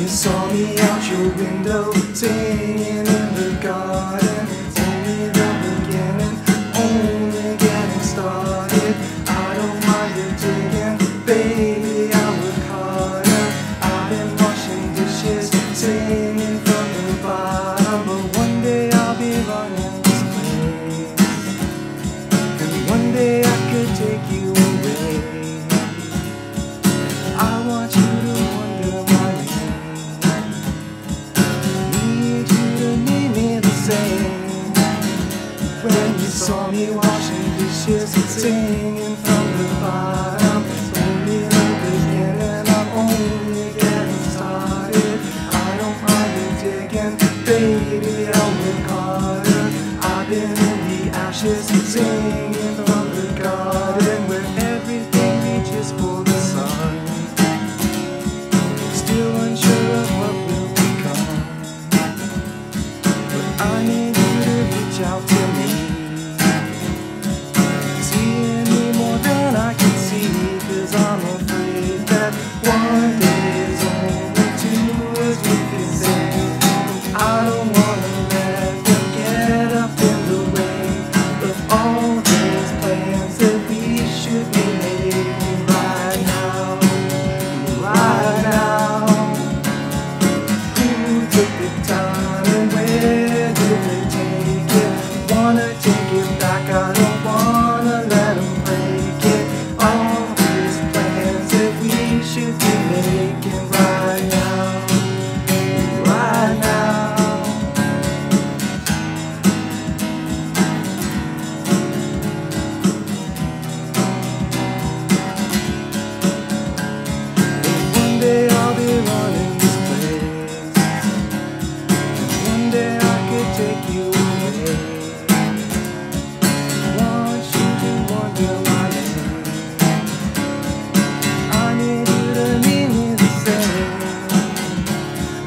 you saw me out your window singing in the garden. When you saw me washing dishes and singing from the bottom, only the beginning. I'm only getting started. I don't mind you digging, baby. I'll harder. I've been in the ashes One I could take you away. Want you to wonder my name. I need you to me the same.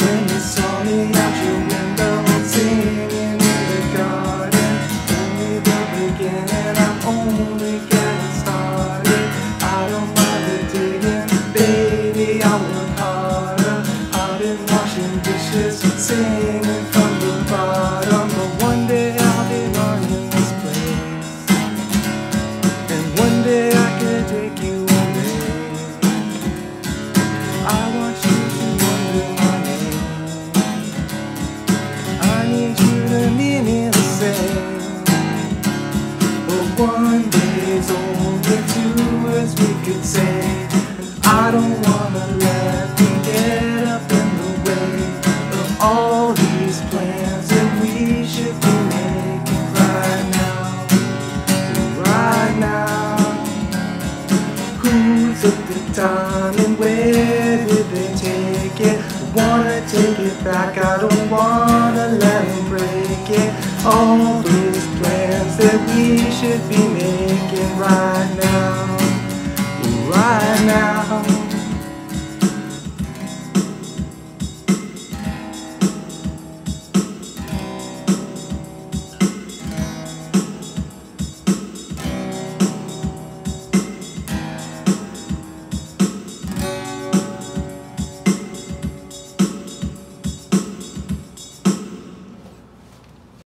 When you saw me out your window singing in the garden, only the beginning. I'm only getting started. I don't mind the digging, baby. I one day's only two, as we could say. I don't wanna let them get up in the way of all these plans that we should be making right now. Right now. Who took the time and where did they take it? Wanna take it back, I don't should be making right now, right now.